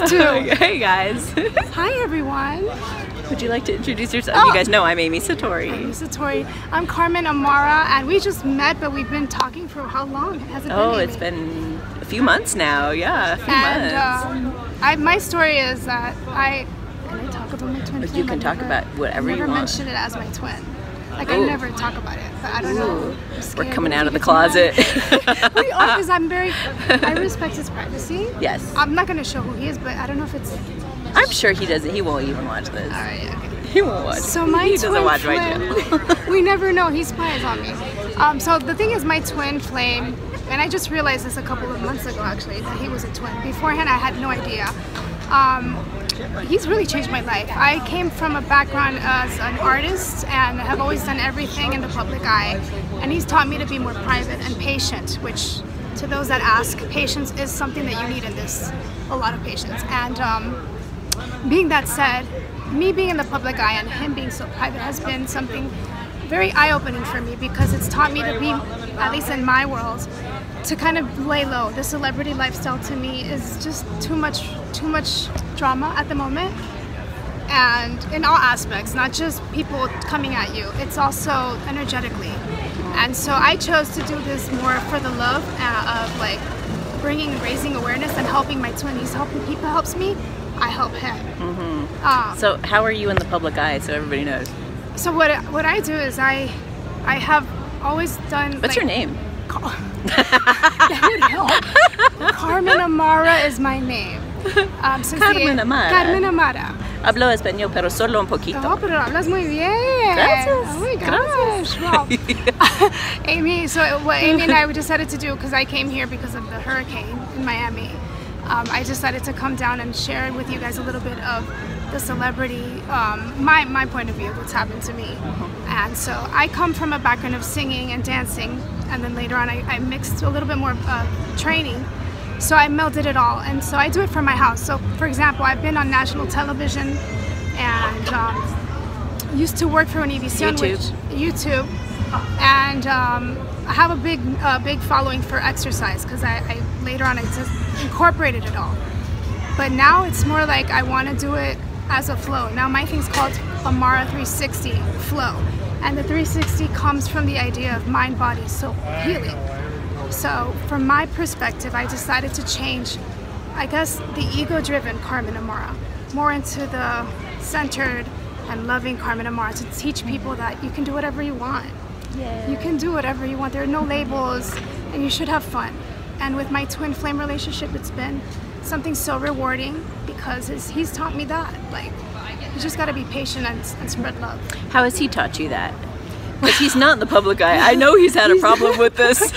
yours too. hey guys. Hi everyone. Would you like to introduce yourself? Oh. You guys know I'm Amy Satori. I'm Satori. I'm Carmen Amara, and we just met, but we've been talking for how long? Has it been? Oh, Amy? it's been a few months now. Yeah, a few And months. um, I, my story is that I can I talk about my twin? You can talk never- about whatever you want. never want. mentioned it as my twin. Like I never talk about it, but I don't know. Ooh. We're coming out of the closet. mad? we are because I'm very. I respect his privacy. yes. I'm not gonna show who he is, but I don't know if it's. I'm sure he doesn't. He won't even watch this. All right. Okay. He won't watch. So my he twin doesn't watch my flame, channel. we never know. He spies on me. Um, so the thing is, my twin flame, and I just realized this a couple of months ago actually that he was a twin. Beforehand, I had no idea. Um, he's really changed my life. I came from a background as an artist and have always done everything in the public eye, and he's taught me to be more private and patient, which. To those that ask, patience is something that you need in this, a lot of patience. And um, being that said, me being in the public eye and him being so private has been something very eye-opening for me because it's taught me to be, at least in my world, to kind of lay low. The celebrity lifestyle to me is just too much, too much drama at the moment, and in all aspects, not just people coming at you. It's also energetically, and so I chose to do this more for the love uh, of like bringing, raising awareness, and helping my twin. He's helping people, helps me. I help him. Um, So how are you in the public eye so everybody knows? so what what I do is I I have always done. What's like, your name? Car- that would help. Carmen Amara is my name. Um, the- Carmen Amara. Carmen Amara. Hablo español, pero solo un poquito. pero hablas muy bien. Gracias. Oh my gosh. Wow. Amy, so what Amy and I we decided to do because I came here because of the hurricane in Miami. Um, I decided to come down and share with you guys a little bit of the celebrity, um, my my point of view, what's happened to me. And so I come from a background of singing and dancing, and then later on I, I mixed a little bit more uh, training. So I melded it all, and so I do it from my house. So, for example, I've been on national television, and um, used to work for Univision, YouTube. which YouTube, and um, I have a big, uh, big following for exercise because I, I later on I just incorporated it all. But now it's more like I want to do it as a flow. Now my thing's called Amara 360 Flow, and the 360 comes from the idea of mind, body, soul healing. So, from my perspective, I decided to change, I guess, the ego driven Carmen Amara more into the centered and loving Carmen Amara to teach people that you can do whatever you want. Yeah. You can do whatever you want. There are no labels, and you should have fun. And with my twin flame relationship, it's been something so rewarding because he's taught me that. Like, you just got to be patient and, and spread love. How has he taught you that? Because he's not in the public eye. I know he's had a problem with this.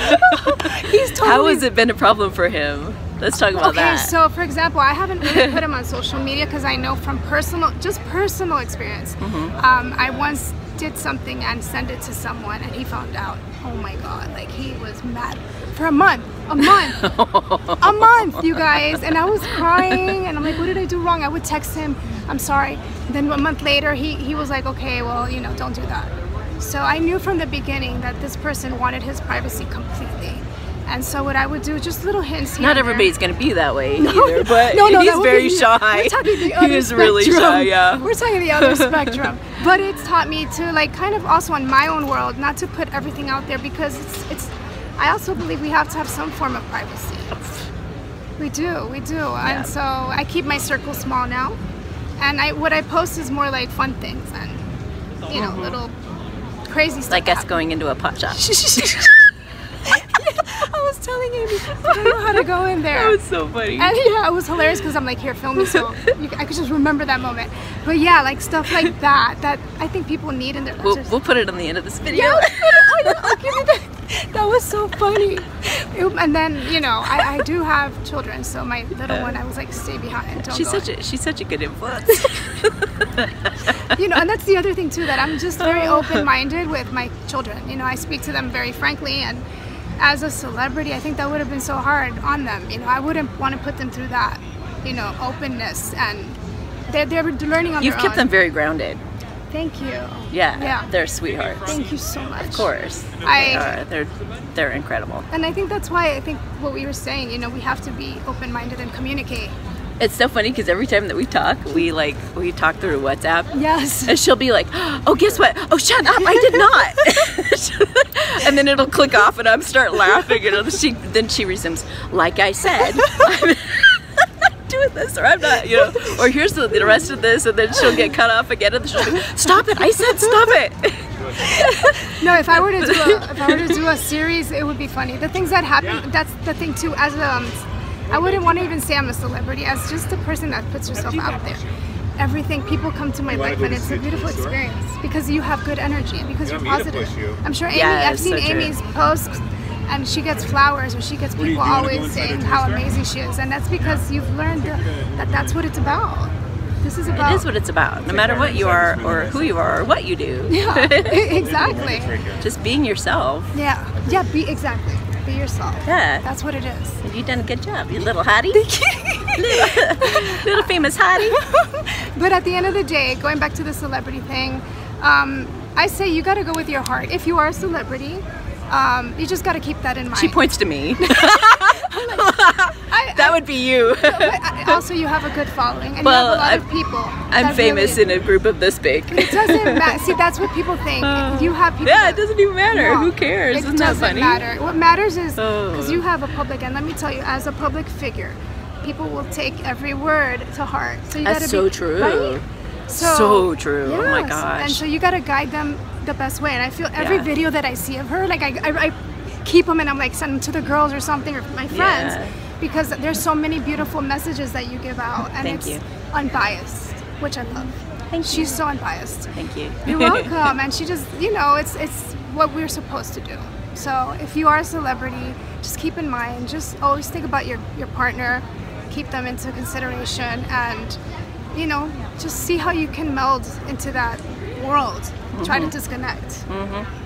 He's totally How has it been a problem for him? Let's talk about okay, that. so for example, I haven't really put him on social media because I know from personal, just personal experience. Mm-hmm. Um, I once did something and sent it to someone, and he found out. Oh my god! Like he was mad for a month, a month, a month, you guys. And I was crying, and I'm like, what did I do wrong? I would text him, I'm sorry. Then a month later, he he was like, okay, well, you know, don't do that. So I knew from the beginning that this person wanted his privacy completely. And so what I would do, just little hints. here Not everybody's gonna be that way either, but no, no, he's very be- shy. We're talking the he other is really spectrum. shy, yeah. We're talking the other spectrum. But it's taught me to like kind of also in my own world not to put everything out there because it's it's. I also believe we have to have some form of privacy. We do, we do, Yeah. and so I keep my circle small now, and I what I post is more like fun things and you know mm-hmm. little crazy stuff. like us going into a pot shop. I was telling Amy, I don't know how to go in there. That was so funny. And yeah, it was hilarious because I'm like, here, film me so you, I could just remember that moment. But yeah, like stuff like that, that I think people need in their We'll, we'll put it on the end of this video. Oh, yeah, I know, I'll give you that. Was so funny. And then, you know, I, I do have children, so my little one, I was like, stay behind. Don't She's such a she's such a good influence. you know, and that's the other thing too that I'm just very oh. open-minded with my children. You know, I speak to them very frankly, and as a celebrity, I think that would have been so hard on them. You know, I wouldn't want to put them through that. You know, openness, and they're they're learning on You've kept own. them very grounded. Thank you. Yeah, Yeah. they're sweethearts. Thank you so much. Of course, I- they are. They're they're incredible. And I think that's why I think what we were saying, you know, we have to be open-minded and communicate It's so funny because every time that we talk, we like we talk through WhatsApp. Yes. And she'll be like, "Oh, guess what? Oh, shut up! I did not." and then it'll click off, and I'm start laughing, and she then she resumes, "Like I said." I'm this or I'm not, you know, or here's the, the rest of this, and then she'll get cut off again, and she'll be, stop it! I said stop it. no, if I were to do a, if I were to do a series, it would be funny. The things that happen, that's the thing too. As um, I wouldn't want to even say I'm a celebrity, as just a person that puts herself out there. Everything people come to my life, and it's a beautiful experience because you have good energy and because you're positive. I'm sure Amy. Yes, I've seen so. Amy's posts and she gets flowers or she gets people always saying how amazing she is and that's because you've learned that that's what it's about this is about It is what it's about, no matter what you are, or who you are, or what you do. yeah exactly Just being yourself. yeah yeah be exactly be yourself Yeah. that's what it is You've done a good job, you little hottie. little, little famous hottie. but at the end of the day going back to the celebrity thing um, i say you got to go with your heart if you are a celebrity um, you just got to keep that in mind She points to me. I, that would be you. I, I- also you have a good following and Well, you have a lot I'm- of people I'm famous really- in a group of this big. It doesn't matter. See, that's what people think. You have people. Yeah, that- it doesn't even matter. No, Who cares? It Isn't that doesn't funny? matter. What matters is Oh. because you have a public, and let me tell you, as a public figure, people will take every word to heart. So you That's gotta so be, true. Right? So true. Oh my gosh. And so you gotta guide them the best way. And I feel every Yeah. video that I see of her, like I, I, I keep them and I'm like send them to the girls or something or my friends, Yeah. because there's so many beautiful messages that you give out, and Thank it's you. unbiased, which I love. Thank you. She's you. so unbiased. Thank you. You're welcome. and she just, you know, it's it's what we're supposed to do. So if you are a celebrity, just keep in mind, just always think about your your partner, keep them into consideration, and you know, just see how you can meld into that world. Try to mm-hmm. disconnect. Mm-hmm.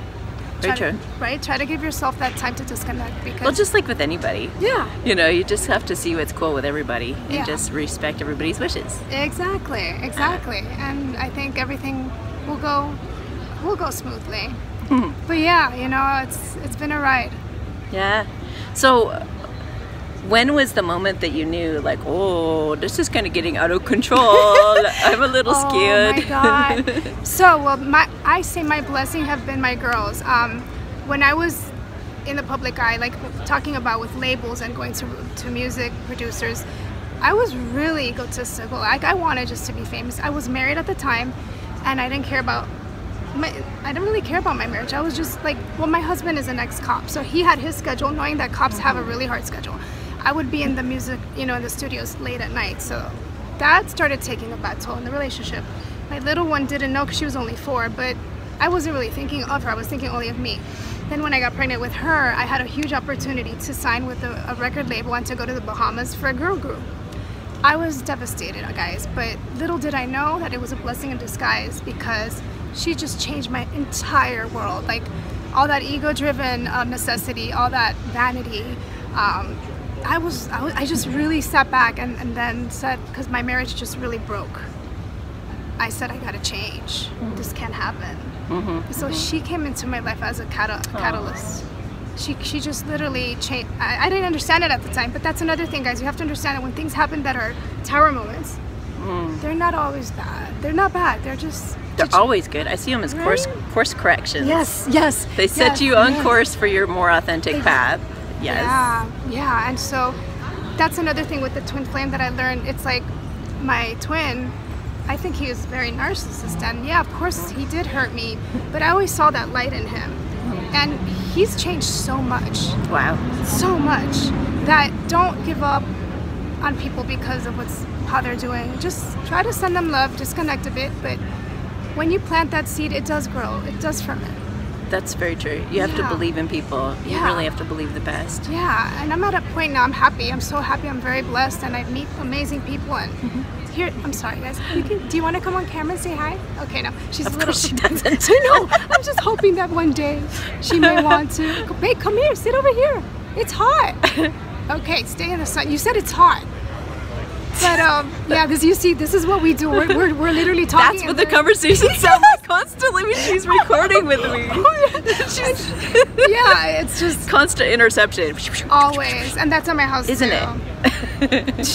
Very Try to- right? Try to give yourself that time to disconnect because Well, just like with anybody. yeah, You know, you just have to see what's cool with everybody and Yeah. just respect everybody's wishes. exactly, exactly. And I think everything will go will go smoothly. Mm-hmm. But yeah, you know, it's it's been a ride. Yeah. So, when was the moment that you knew, like, oh, this is kind of getting out of control? I'm a little scared. Oh my god. so well, my I say my blessing have been my girls. Um, when I was in the public eye, like talking about with labels and going to to music producers, I was really egotistical. Like I wanted just to be famous. I was married at the time, and I didn't care about. My, I didn't really care about my marriage. I was just like, well, my husband is an ex-cop, so he had his schedule, knowing that cops have a really hard schedule. I would be in the music, you know, in the studios late at night, so that started taking a bad toll in the relationship. My little one didn't know because she was only four, but I wasn't really thinking of her. I was thinking only of me. Then when I got pregnant with her, I had a huge opportunity to sign with a, a record label and to go to the Bahamas for a girl group. I was devastated, guys, but little did I know that it was a blessing in disguise because she just changed my entire world. Like all that ego-driven uh, necessity, all that vanity. Um, I was, I was, I just really sat back and, and then said, because my marriage just really broke. I said, I gotta change. This can't happen. Mm-hmm. So she came into my life as a cata- oh. catalyst. She, she just literally changed. I, I didn't understand it at the time, but that's another thing, guys. You have to understand that when things happen that are tower moments, mm. they're not always bad. They're not bad. They're just. They're always good. I see them as course Right? course corrections. Yes, yes. They set yes, you on yes. course for your more authentic Ex- path. Yes. Yeah, yeah. And so that's another thing with the twin flame that I learned. It's like my twin, I think he was very narcissist. And yeah, of course he did hurt me, but I always saw that light in him. And he's changed so much, Wow. so much, that don't give up on people because of what's how they're doing. Just try to send them love, disconnect a bit, but when you plant that seed, it does grow. It does ferment. That's very true. You have to believe in people. You Yeah. really have to believe the best. Yeah, and I'm at a point now. I'm happy. I'm so happy. I'm very blessed, and I meet amazing people. And Mm-hmm. here, I'm sorry, guys. You can, do you want to come on camera and say hi? Okay, no. She's Of a little. course she doesn't. I know. I'm just hoping that one day she may want to. Babe, come here. Sit over here. It's hot. Okay, stay in the sun. You said it's hot. But um, yeah, this you see, this is what we do. We're, we're, we're literally talking. That's what the conversation sounds like constantly when she's recording with me. she's Yeah, it's just constant interception. always, and that's at my house Isn't too. it?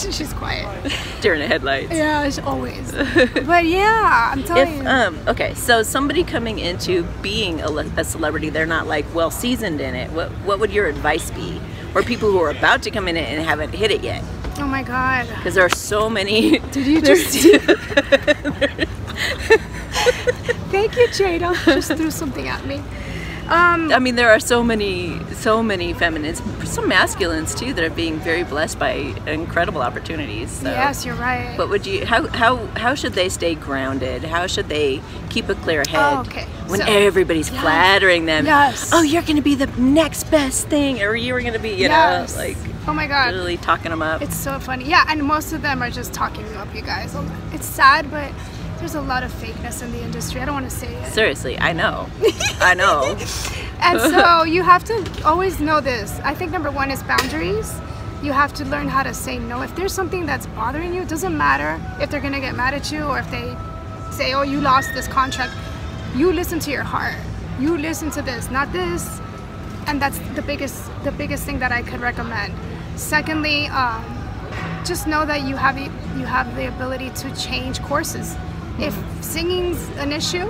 She's quiet. During the headlights. Yeah, it's always. But yeah, I'm telling If you. um okay, so somebody coming into being a, a celebrity, they're not like well seasoned in it. What what would your advice be? Or people who are about to come in it and haven't hit it yet? Oh my god. Because there are so many. Did you just see? Thank you, Jada. Just threw something at me. Um, I mean, there are so many, so many feminines, some masculines too, that are being very blessed by incredible opportunities. So. yes, you're right. But would you? How how how should they stay grounded? How should they keep a clear head Oh, okay. when So- everybody's flattering them? Yes. Oh, you're going to be the next best thing, or you're going to be, you yes. know, like oh my god. really talking them up. It's so funny. Yeah, and most of them are just talking you up, you guys. It's sad, but there's a lot of fakeness in the industry. I don't want to say it. Seriously, I know, I know. And so you have to always know this. I think number one is boundaries. You have to learn how to say no. If there's something that's bothering you, it doesn't matter if they're gonna get mad at you or if they say, "Oh, you lost this contract." You listen to your heart. You listen to this, not this. And that's the biggest, the biggest thing that I could recommend. Secondly, um, just know that you have the, you have the ability to change courses. If singing's an issue,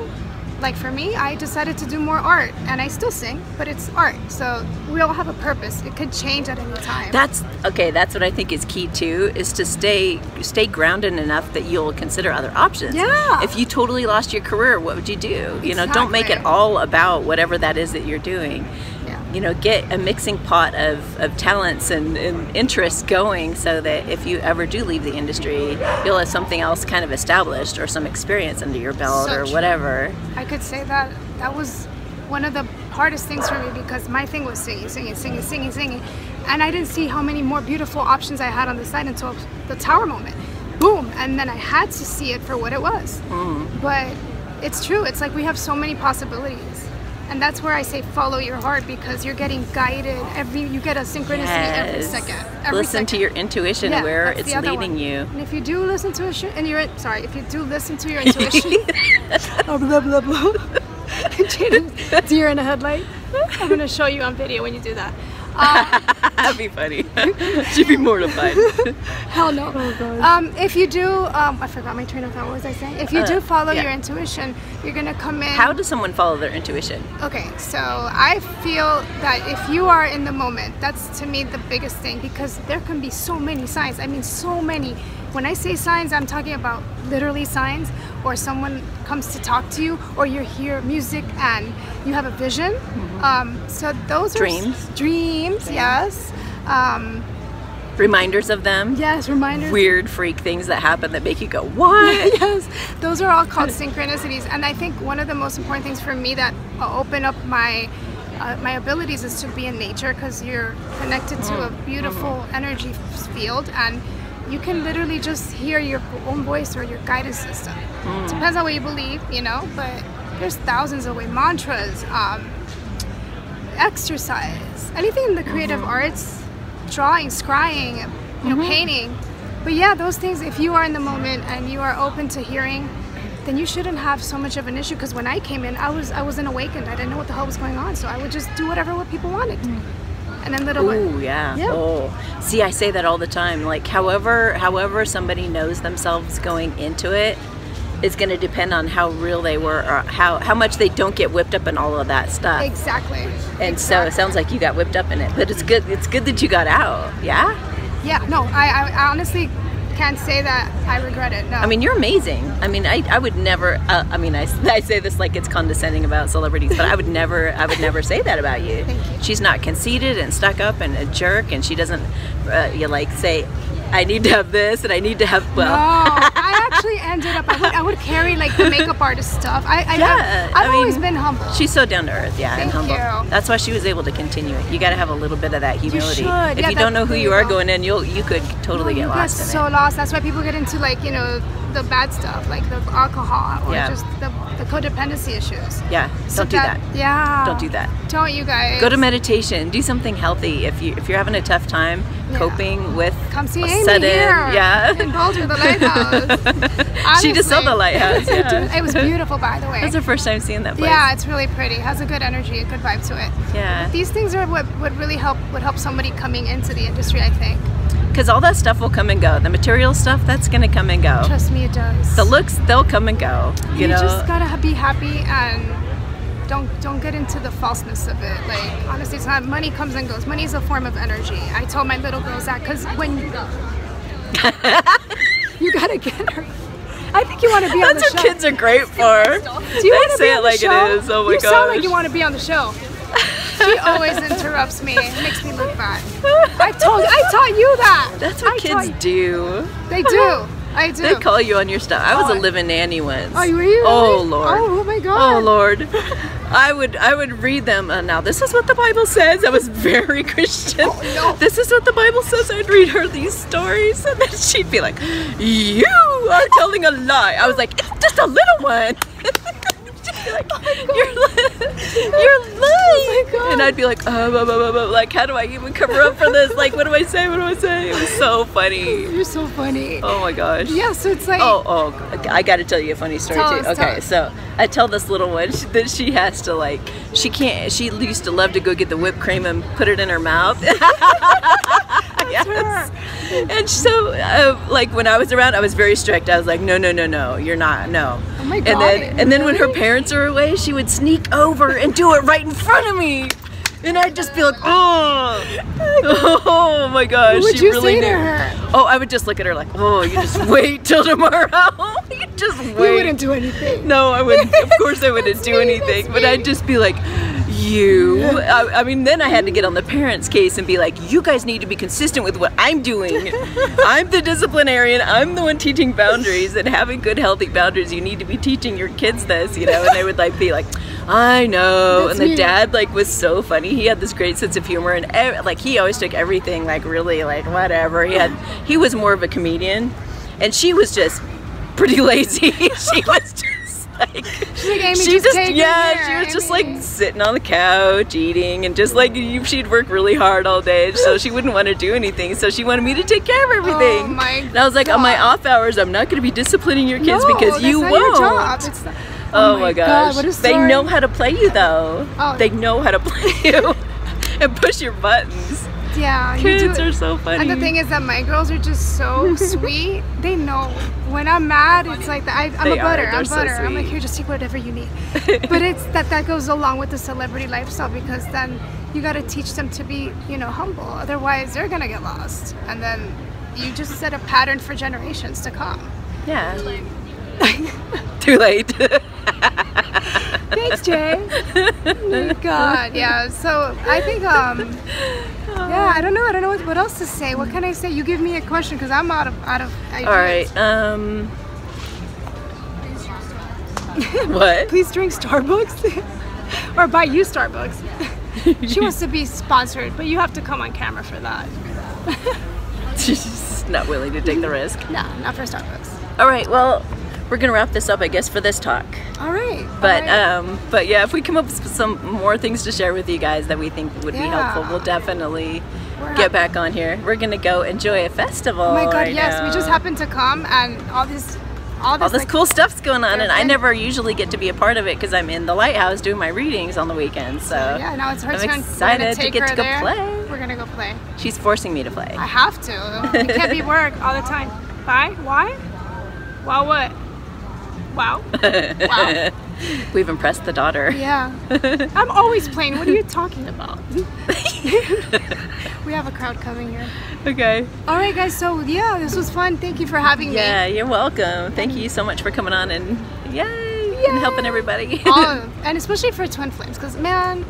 like for me, I decided to do more art, and I still sing, but it's art. So we all have a purpose. It could change at any time. That's okay. That's what I think is key too. Is to stay stay grounded enough that you'll consider other options. Yeah. If you totally lost your career, what would you do? You know, don't make it all about whatever that is that you're doing. You know, get a mixing pot of, of talents and, and interests going so that if you ever do leave the industry, you'll have something else kind of established or some experience under your belt So or whatever. I could say that that was one of the hardest things for me because my thing was singing, singing, singing, singing, singing, and I didn't see how many more beautiful options I had on the side until the tower moment. Boom! And then I had to see it for what it was. Mm. But it's true. It's like we have so many possibilities. And that's where I say follow your heart because you're getting guided every you get a synchronicity every second. Every Listen to your intuition Yeah, where it's leading one. you. And if you do listen to and you're sorry, if you do listen to your intuition, oh, blah blah blah. Jaden, deer in a headlight. I'm gonna show you on video when you do that. Uh, That'd be funny. She'd be mortified. hell no. Um, if you do, um, I forgot my train of thought. What was I saying? If you Uh, do follow yeah. your intuition, you're gonna come in. How does someone follow their intuition? Okay, so I feel that if you are in the moment, that's to me the biggest thing because there can be so many signs. I mean, so many. When I say signs, I'm talking about literally signs, or someone comes to talk to you, or you hear music and you have a vision. Um, so those are Dreams. Dreams, yes. Um, Reminders of them? yes, reminders. Weird freak things that happen that make you go, what? yes, those are all called synchronicities. And I think one of the most important things for me that uh, open up my uh, my abilities is to be in nature because you're connected to a beautiful energy field and you can literally just hear your own voice or your guidance system. It Depends on what you believe, you know, but there's thousands of ways. Mantras, um, exercise, anything in the creative mm-hmm. arts, drawing, scrying, you know, mm-hmm. painting. But yeah, those things, if you are in the moment and you are open to hearing, then you shouldn't have so much of an issue. Because when I came in, I was I wasn't awakened. I didn't know what the hell was going on, so I would just do whatever what people wanted. Hmm. And then little Ooh, yeah. Yeah. Oh, see, I say that all the time. Like, however, however somebody knows themselves going into it, it, is going to depend on how real they were or how how much they don't get whipped up in all of that stuff. exactly. And so it sounds like you got whipped up in it, but it's good. It's good that you got out. Yeah. Yeah, no, I, I honestly can't say that I regret it. No. I mean, you're amazing. I mean, I, I would never. Uh, I mean, I, I say this like it's condescending about celebrities, but I would never. I would never say that about you. Thank you. She's not conceited and stuck up and a jerk, and she doesn't. Uh, you like say, I need to have this and I need to have. Well, No, I actually ended up. I would, I would carry like the makeup artist stuff. I, I Yeah, have, I've I mean, always been humble. she's so down to earth, yeah, and Thank humble. you. That's why she was able to continue it. You got to have a little bit of that humility. should. If Yeah, you don't know who you you are going in, you'll you could totally you get get lost in so it. lost. That's why people get into like you know the bad stuff, like the alcohol or Yeah. just the, the codependency issues. Yeah, So don't do that. Yeah. Don't do that. Don't you guys? Go to meditation. Do something healthy. If you if you're having a tough time Yeah. coping with Come see Amy sudden, here. yeah. In Boulder, the lighthouse. she just saw the lighthouse. Yeah. it was beautiful, by the way. That's the first time seeing that place. yeah, it's really pretty. Has a good energy, a good vibe to it. Yeah. These things are what would really help would help somebody coming into the industry. I think. Because all that stuff will come and go. The material stuff, that's gonna come and go. Trust me, it does. The looks, they'll come and go. You, you know. just gotta be happy and don't don't get into the falseness of it. Like honestly, it's not money comes and goes. Money is a form of energy. I told my little girls that because when you, go, you gotta get her. I think you want to be on the show. that's what kids are great for. Do you want to say be it on like the show? it is. Oh my you gosh. sound like you want to be on the show. She always interrupts me. It makes me look bad. I told I taught you that. That's what I kids do. They do. I do. They call you on your stuff. I was Oh. a living nanny once. Oh, were you? Oh really? Lord. Oh, oh my God. Oh Lord. I would I would read them. Uh, now this is what the Bible says. I was very Christian. Oh, no. This is what the Bible says. I'd read her these stories, and then she'd be like, "You are telling a lie." I was like, "It's just a little one." Like, you're, you're lying. Oh And I'd be like, oh, blah, blah, blah, like, how do I even cover up for this? Like, what do I say? What do I say? It was so funny. You're so funny. Oh my gosh. Yeah, so it's like Oh, oh, I got to tell you a funny story Tell too. us, okay, so I tell this little one that she has to like, she can't, she used to love to go get the whipped cream and put it in her mouth. yes. And so, uh, like when I was around, I was very strict. I was like, no, no, no, no, you're not, no. Oh my god. And then, and then when her parents are away, she would sneak over and do it right in front of me. And I'd just be like, oh, oh my gosh. What would she you really say to knew. her? Oh, I would just look at her like, oh, you just wait till tomorrow. you just wait. You wouldn't do anything. No, I wouldn't. Of course, I wouldn't do me, anything. But me. I'd just be like, you. I, I mean, then I had to get on the parents' case and be like, you guys need to be consistent with what I'm doing. I'm the disciplinarian. I'm the one teaching boundaries and having good, healthy boundaries. You need to be teaching your kids this, you know. And they would like be like, I know. That's and the me. dad like was so funny. He had this great sense of humor and like he always took everything like really like whatever. He had. He was more of a comedian, and she was just pretty lazy. she was just like She's like, she just, just take yeah she was just Amy." like sitting on the couch eating and just like she'd work really hard all day so she wouldn't want to do anything so she wanted me to take care of oh everything. Oh my and i was like on my off hours i'm not going to be disciplining your kids No, because you won't Your job. It's not- oh, oh my gosh. God, they know how to play you though. Oh. they know how to play you and push your buttons Yeah, kids are so funny And the thing is that my girls are just so sweet. They know when I'm mad, it's like that. I, I'm They a butter. they're I'm so butter. I'm like sweet. here, just take whatever you need. but it's that that goes along with the celebrity lifestyle because then you got to teach them to be, you know, humble. Otherwise, they're gonna get lost, and then you just set a pattern for generations to come. yeah too late Thanks, Jay. oh God, yeah. So I think, um, yeah, I don't know. I don't know what, what else to say. What can I say? You give me a question because I'm out of out of ideas. all right um what please drink Starbucks or buy you Starbucks. she wants to be sponsored, but you have to come on camera for that. She's not willing to take the risk. No, not for Starbucks. All right, well, we're gonna wrap this up, I guess, for this talk. All right. But all right. um, but yeah, if we come up with some more things to share with you guys that we think would be helpful, we'll definitely We're get back on here. We're gonna go enjoy a festival. oh my God, right yes, we just happened to come and all this, all this, all this like, cool stuff's going on, and I never usually get to be a part of it because I'm in the lighthouse doing my readings on the weekends. So Yeah, now it's her I'm turn. Excited take get her to go there. play. We're gonna go play. she's forcing me to play. I have to. It can't be work all the time. Bye. Why? Why? What? Wow. Wow. We've impressed the daughter. Yeah. I'm always playing. What are you talking about? we have a crowd coming here. okay. All right, guys. So yeah, this was fun. Thank you for having me. Yeah, you're welcome. Thank you so much for coming on and yay, and helping everybody. And especially for twin flames, because man,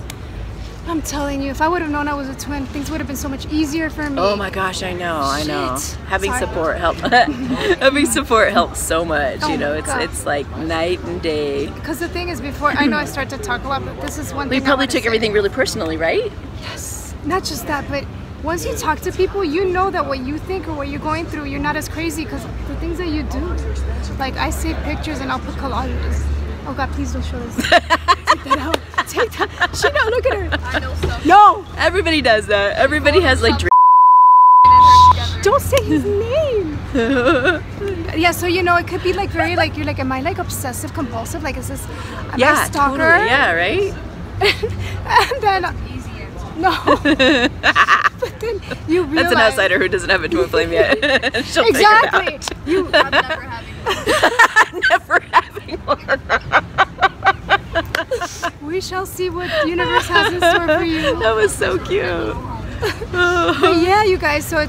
I'm telling you, if I would have known I was a twin, things would have been so much easier for me. Oh my gosh, I know, I know. Shit. Having Sorry. support help. Having support helps so much. Oh you know, it's God. it's like night and day. Because the thing is, before I know I start to talk a lot, but this is one We. Probably took say. everything really personally, right? Yes. Not just that, but once you talk to people, you know that what you think or what you're going through, you're not as crazy because the things that you do. Like I save pictures and I'll put collages. Oh God, please don't show this. Take that out. Take that. Sheena, look at her. No, Everybody does that. Everybody has like dr- don't say his name. yeah, so you know, it could be like very like you're like, am I like obsessive compulsive? Like, is this am yeah, a stalker? totally. Yeah, right. and then no, but then you realize That's an outsider who doesn't have a twin flame yet. She'll Exactly. out. You I'm never having one. Never having one. We shall see what the universe has in store for you. That was so cute. But yeah, you guys. So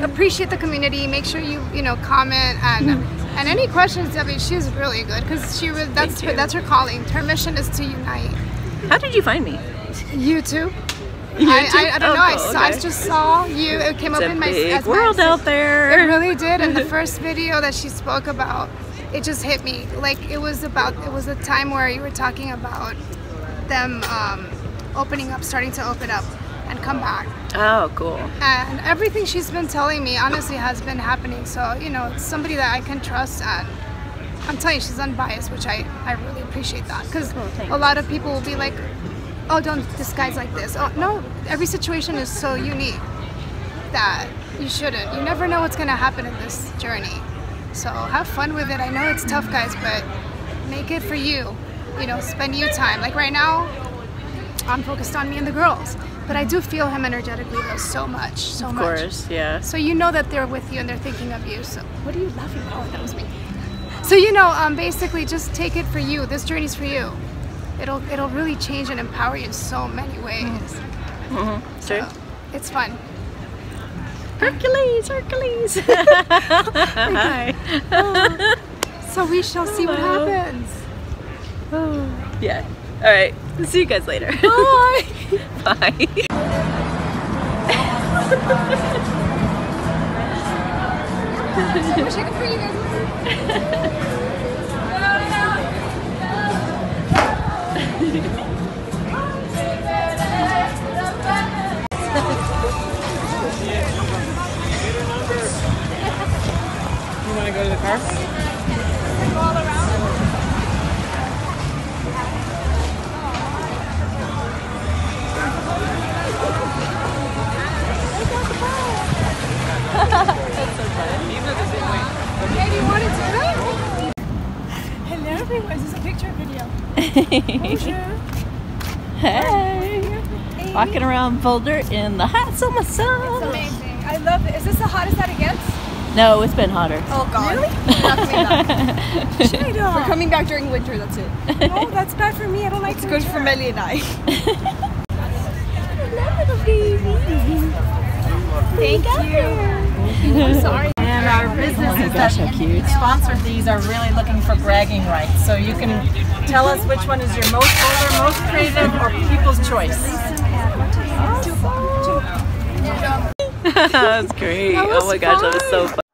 appreciate the community. Make sure you you know comment and and any questions. I mean, she's really good because she was that's that's her calling. Her mission is to unite. How did you find me? YouTube. I, YouTube? I, I don't Oh, know. I, cool, saw, I just saw you. It came It's up in my big as my- world out there. It really did. And the first video that she spoke about, it just hit me. Like it was about. It was a time where you were talking about them um, opening up, starting to open up, and come back. Oh, cool. and everything she's been telling me honestly has been happening. So you know it's somebody that i can trust and i'm telling you she's unbiased which i i really appreciate that. Because Cool, a lot of people will be like oh don't disguise like this. Oh no every situation is so unique that you shouldn't. You never know what's going to happen in this journey. So have fun with it. I know it's tough guys but make it for you you know spend you time like right now i'm focused on me and the girls but i do feel him energetically though so much so Of much Of course, yeah. so you know that they're with you and they're thinking of you. So what are you laughing at? Oh, that was me. So you know, um, basically, just take it for you. This journey's for you. It'll it'll really change and empower you in so many ways. Mhm. Sure. So, it's fun. Hercules, Hercules. Hi. So we shall see what happens. Yeah. All right. See you guys later. Bye. Bye. I wish I could bring you guys. You want to go to the car? Hey, you want to do? Hello, everyone. Is this a picture or video? Bonjour. Hey. Walking around Boulder in the hot summer sun. Amazing. I love it. Is this the hottest that it gets? No, it's been hotter. Oh god. Really? We're coming back during winter, that's it. Oh, that's bad for me. I don't like It's good for Melly and I. Thank you. I'm sorry. And our businesses that how cute. sponsored these are really looking for bragging rights. So you can tell us which one is your most older, most creative, or people's choice. That's great. That was oh my gosh, that was so fun. fun.